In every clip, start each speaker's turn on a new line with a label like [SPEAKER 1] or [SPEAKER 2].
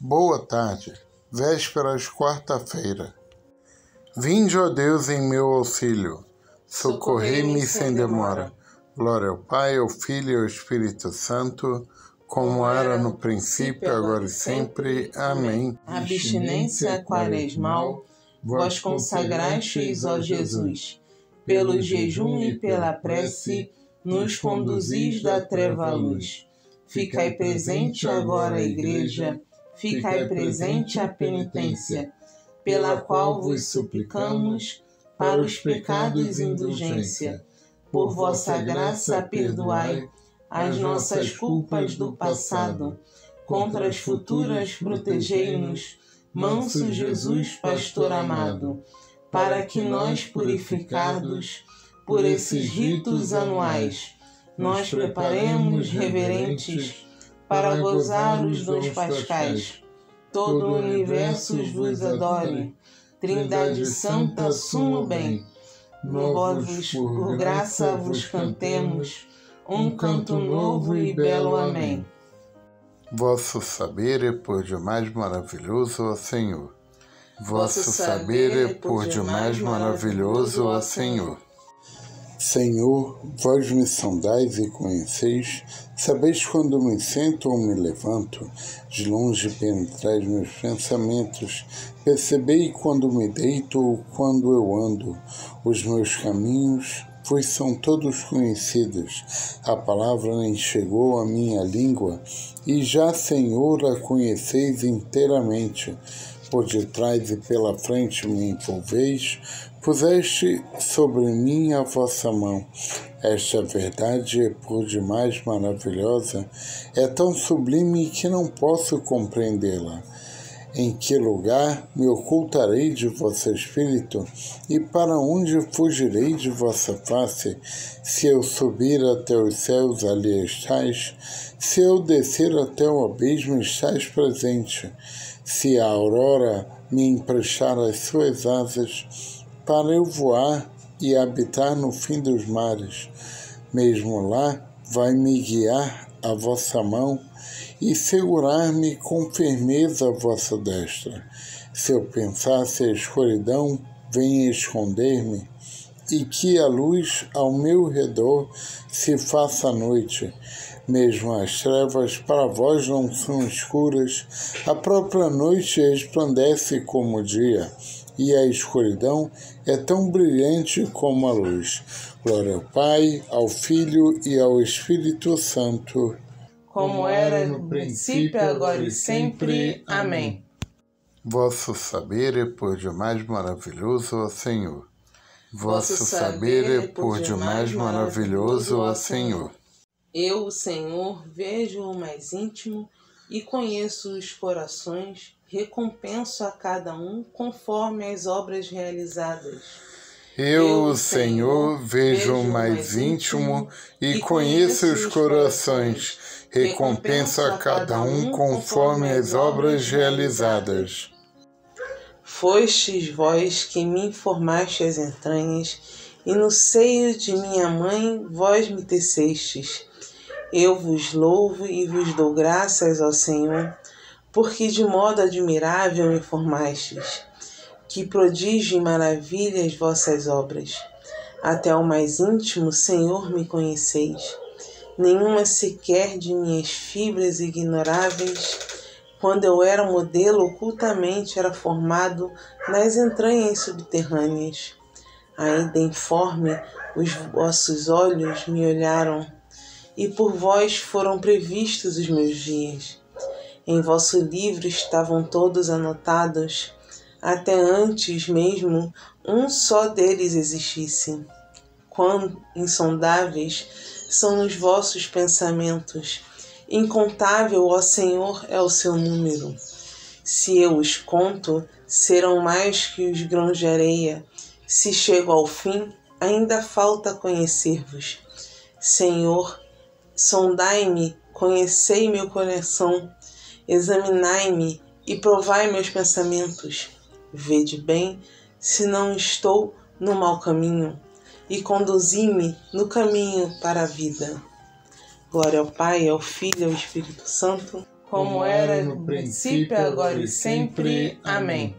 [SPEAKER 1] Boa tarde, vésperas quarta-feira. Vinde, ó Deus, em meu auxílio, socorrei-me sem demora. Glória ao Pai, ao Filho e ao Espírito Santo, como era no princípio, agora e sempre. Amém.
[SPEAKER 2] Abstinência quaresmal, vós consagrastes, ó Jesus, pelo jejum e pela prece, nos conduzis da treva à luz. Ficai presente agora Igreja ficai presente a penitência, pela qual vos suplicamos, para os pecados indulgência. Por vossa graça, perdoai as nossas culpas do passado, contra as futuras protegei-nos, manso Jesus, pastor amado, para que nós, purificados por esses ritos anuais, nós preparemos reverentes para gozar os dons pascais. Todo o universo vos adore. Trindade Santa, sumo bem. Novos por graça vos cantemos, um canto novo e belo Amém.
[SPEAKER 1] Vosso saber é por demais maravilhoso, ó Senhor. Vosso saber é por demais maravilhoso, ó Senhor. Senhor, vós me sondais e conheceis, sabeis quando me sento ou me levanto, de longe penetrais meus pensamentos, percebei quando me deito ou quando eu ando, os meus caminhos pois são todos conhecidos. A palavra nem chegou à minha língua, e já, Senhor, a conheceis inteiramente. Por detrás e pela frente me envolveis, Puseste sobre mim a vossa mão. Esta verdade é por demais maravilhosa, é tão sublime que não posso compreendê-la. Em que lugar me ocultarei de vosso espírito e para onde fugirei de vossa face? Se eu subir até os céus, ali estais, se eu descer até o abismo, estais presente. Se a aurora me emprestar as suas asas, para eu voar e habitar no fim dos mares. Mesmo lá, vai me guiar a vossa mão e segurar-me com firmeza a vossa destra. Se eu pensasse a escuridão, venha esconder-me, e que a luz ao meu redor se faça noite. Mesmo as trevas para vós não são escuras, a própria noite resplandece como o dia e a escuridão é tão brilhante como a luz. Glória ao Pai, ao Filho e ao Espírito Santo.
[SPEAKER 2] Como era no princípio, agora e sempre. Amém.
[SPEAKER 1] Vosso saber é por demais maravilhoso, ó Senhor. Vosso saber é por demais maravilhoso, ó Senhor.
[SPEAKER 2] Eu, o Senhor, vejo o mais íntimo e conheço os corações recompenso a cada um conforme as obras realizadas.
[SPEAKER 1] Eu, Senhor, vejo o mais íntimo e conheço os corações. Recompenso a cada um conforme as obras realizadas.
[SPEAKER 2] Fostes vós que me informaste as entranhas, e no seio de minha mãe vós me tecestes. Eu vos louvo e vos dou graças ao Senhor porque de modo admirável me formastes, que prodígio e maravilhas vossas obras. Até o mais íntimo, Senhor, me conheceis. Nenhuma sequer de minhas fibras ignoráveis, quando eu era modelo, ocultamente era formado nas entranhas subterrâneas. Ainda informe, os vossos olhos me olharam, e por vós foram previstos os meus dias em vosso livro estavam todos anotados, até antes mesmo um só deles existisse. Quão insondáveis são os vossos pensamentos! Incontável, ó Senhor, é o seu número. Se eu os conto, serão mais que os grãos de areia. Se chego ao fim, ainda falta conhecer-vos. Senhor, sondai-me, conhecei meu coração Examinai-me e provai meus pensamentos. Vede bem se não estou no mau caminho e conduzi-me no caminho para a vida. Glória ao Pai, ao Filho e ao Espírito Santo, como era no princípio, agora e sempre. Amém.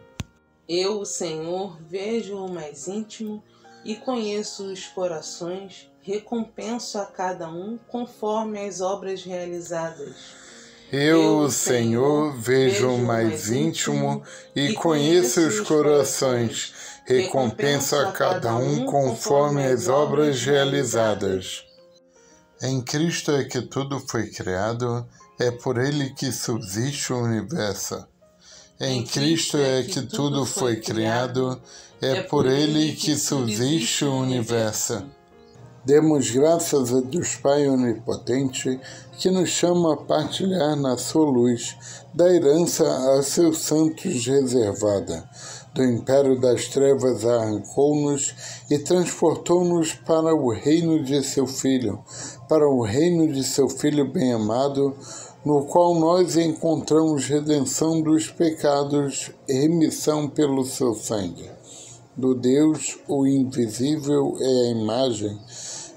[SPEAKER 2] Eu, Senhor, vejo o mais íntimo e conheço os corações, recompenso a cada um conforme as obras realizadas.
[SPEAKER 1] Eu, Senhor, vejo o mais íntimo e conheço os corações, recompenso a cada um conforme as obras realizadas. Em Cristo é que tudo foi criado é por ele que subsiste o universo. Em Cristo é que tudo foi criado, é por ele que subsiste o universo. Demos graças a Deus Pai Onipotente, que nos chama a partilhar na sua luz da herança a seus santos reservada. Do império das trevas arrancou-nos e transportou-nos para o reino de seu Filho, para o reino de seu Filho bem-amado, no qual nós encontramos redenção dos pecados e remissão pelo seu sangue. Do Deus, o invisível é a imagem,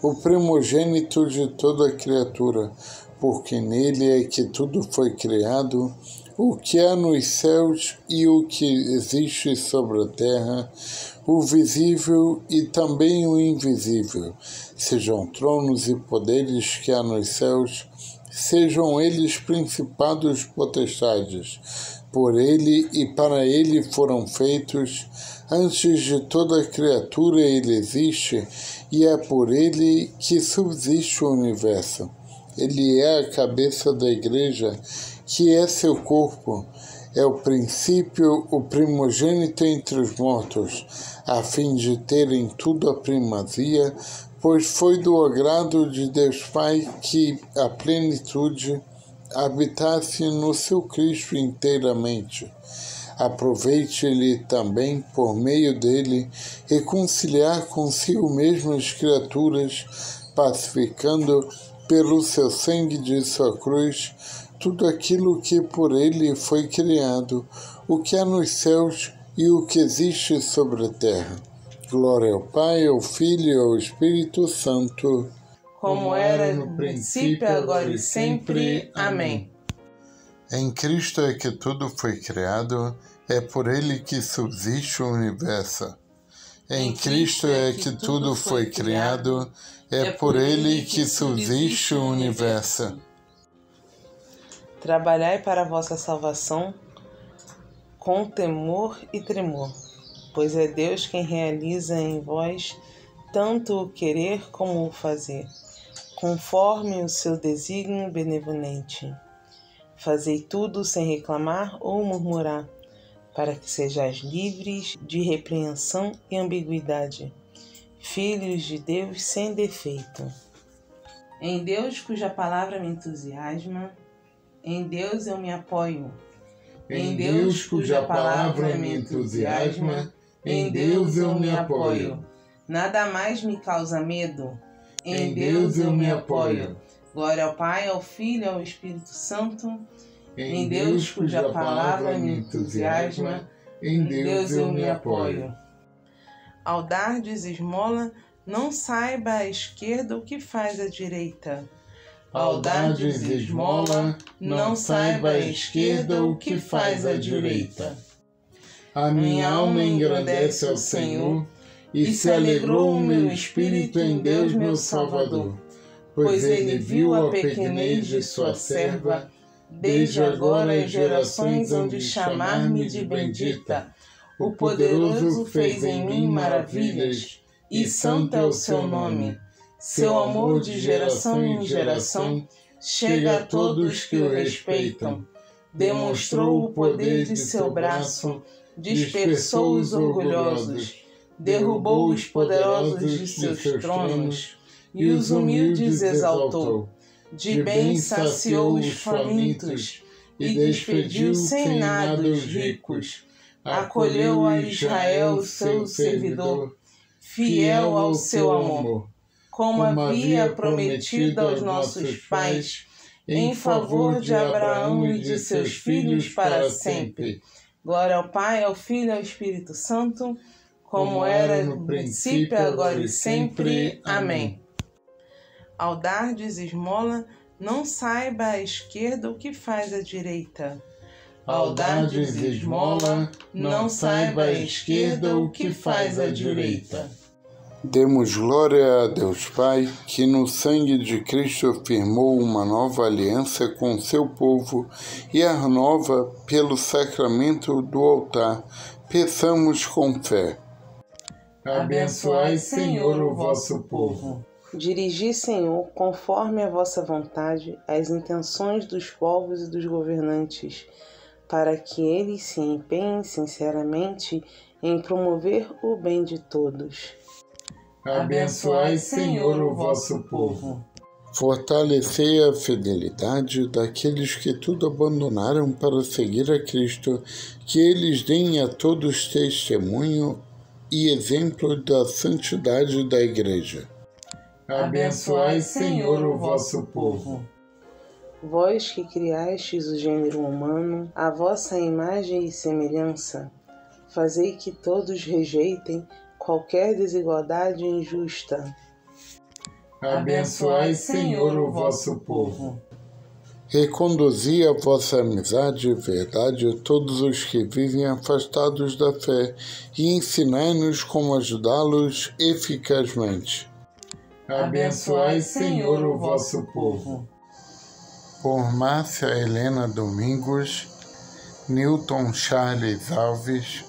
[SPEAKER 1] o primogênito de toda criatura, porque nele é que tudo foi criado, o que há nos céus e o que existe sobre a terra, o visível e também o invisível, sejam tronos e poderes que há nos céus, sejam eles principados potestades, por ele e para ele foram feitos, antes de toda criatura ele existe, e é por ele que subsiste o universo. Ele é a cabeça da igreja, que é seu corpo, é o princípio, o primogênito entre os mortos, a fim de ter em tudo a primazia, pois foi do agrado de Deus Pai que a plenitude habitasse no seu Cristo inteiramente. Aproveite-lhe também, por meio dele, reconciliar consigo mesmo as criaturas, pacificando pelo seu sangue de sua cruz tudo aquilo que por ele foi criado, o que há nos céus e o que existe sobre a terra Glória ao Pai, ao Filho e ao Espírito Santo,
[SPEAKER 2] como era no princípio, agora e sempre. Amém.
[SPEAKER 1] Em Cristo é que tudo foi criado, é por ele que subsiste o universo. Em Cristo é que tudo foi criado, é por ele que subsiste o universo.
[SPEAKER 2] Trabalhai para a vossa salvação com temor e tremor pois é Deus quem realiza em vós tanto o querer como o fazer, conforme o seu desígnio benevolente. Fazei tudo sem reclamar ou murmurar, para que sejais livres de repreensão e ambiguidade, filhos de Deus sem defeito. Em Deus, cuja palavra me entusiasma, em Deus eu me apoio.
[SPEAKER 1] Em Deus, cuja palavra me entusiasma, em Deus eu me apoio.
[SPEAKER 2] Nada mais me causa medo. Em Deus eu me apoio. Glória ao Pai, ao Filho e ao Espírito Santo. Em Deus cuja palavra me entusiasma. Em Deus eu me apoio. Ao dardes esmola, não saiba a esquerda o que faz a direita.
[SPEAKER 1] Ao dardes esmola, não saiba a esquerda o que faz a direita. A minha alma engrandece ao Senhor, e se alegrou o meu espírito em Deus, meu Salvador, pois ele viu a pequenez de sua serva. Desde agora as gerações hão de chamar-me de bendita. O poderoso fez em mim maravilhas, e santo é o seu nome. Seu amor de geração em geração chega a todos que o respeitam. Demonstrou o poder de seu braço dispersou os orgulhosos, derrubou os poderosos de seus tronos e os humildes exaltou. De bem saciou os famintos e despediu sem nada os ricos. Acolheu a Israel, seu servidor, fiel ao seu amor, como havia prometido aos nossos pais, em favor de Abraão e de seus filhos para sempre
[SPEAKER 2] Glória ao Pai, ao Filho e ao Espírito Santo, como era no princípio, agora e sempre. Amém. Ao dardes esmola, não saiba a esquerda o que faz a direita.
[SPEAKER 1] Audades e esmola, não saiba a esquerda o que faz a direita. Demos glória a Deus Pai, que no sangue de Cristo firmou uma nova aliança com seu povo e a renova pelo sacramento do altar. Peçamos com fé.
[SPEAKER 2] Abençoai, Senhor, o vosso povo. Dirigi, Senhor, conforme a vossa vontade, as intenções dos povos e dos governantes, para que eles se empenhem sinceramente em promover o bem de todos.
[SPEAKER 1] Abençoai, Senhor, o vosso povo. Fortalecei a fidelidade daqueles que tudo abandonaram para seguir a Cristo, que eles deem a todos testemunho e exemplo da santidade da Igreja.
[SPEAKER 2] Abençoai, Senhor, o vosso povo. Vós que criastes o gênero humano, a vossa imagem e semelhança, fazei que todos rejeitem qualquer desigualdade injusta.
[SPEAKER 1] Abençoai, Senhor, o vosso povo. Reconduzi a vossa amizade e verdade a todos os que vivem afastados da fé e ensinai-nos como ajudá-los eficazmente.
[SPEAKER 2] Abençoai, Senhor, o vosso povo.
[SPEAKER 1] Por Márcia Helena Domingos, Newton Charles Alves,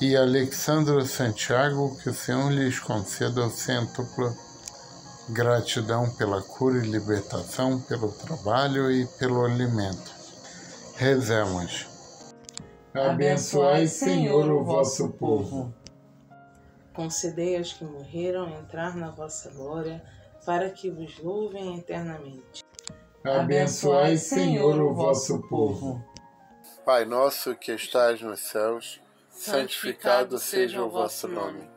[SPEAKER 1] e Alexandre Santiago, que o Senhor lhes conceda o cêntuplo gratidão pela cura e libertação, pelo trabalho e pelo alimento. Rezemos.
[SPEAKER 2] Abençoai, Senhor, o vosso povo. Concedei aos que morreram entrar na vossa glória, para que vos louvem eternamente.
[SPEAKER 1] Abençoai, Senhor, o vosso povo. Pai nosso que estais nos céus, santificado seja o vosso nome.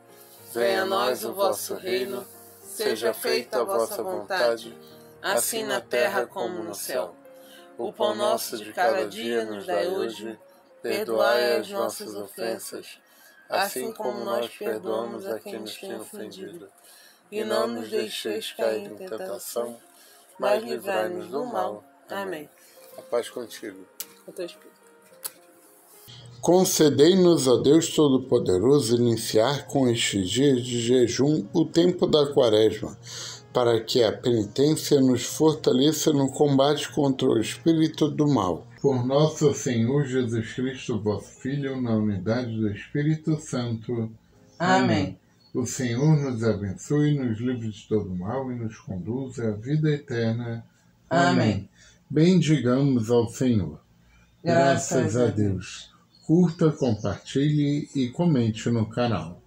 [SPEAKER 1] Venha a nós o vosso reino, seja feita a vossa vontade, assim na terra como no céu. O pão nosso de cada dia nos dai hoje, perdoai as nossas ofensas, assim como nós perdoamos a quem nos tem ofendido. E não nos deixeis cair em tentação, mas livrai-nos do mal. Amém. A paz contigo.
[SPEAKER 2] Com teu espírito.
[SPEAKER 1] Concedei-nos, ó Deus Todo-Poderoso, iniciar com estes dias de jejum o tempo da Quaresma, para que a penitência nos fortaleça no combate contra o espírito do mal. Por nosso Senhor Jesus Cristo, vosso Filho, na unidade do Espírito Santo.
[SPEAKER 2] Amém.
[SPEAKER 1] O Senhor nos abençoe, nos livre de todo mal e nos conduza à vida eterna.
[SPEAKER 2] Amém.
[SPEAKER 1] Bendigamos ao Senhor.
[SPEAKER 2] Graças, Graças a Deus.
[SPEAKER 1] Curta, compartilhe e comente no canal.